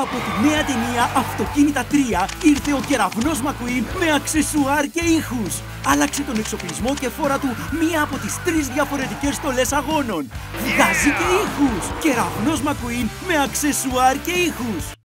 Από τη νέα ταινία Αυτοκίνητα 3 ήρθε ο κεραυνός Μακουίν με αξεσουάρ και ήχους. Άλλαξε τον εξοπλισμό και φόρα του μία από τις τρεις διαφορετικές στολές αγώνων. Βγάζει και ήχους. Κεραυνός Μακουίν με αξεσουάρ και ήχους.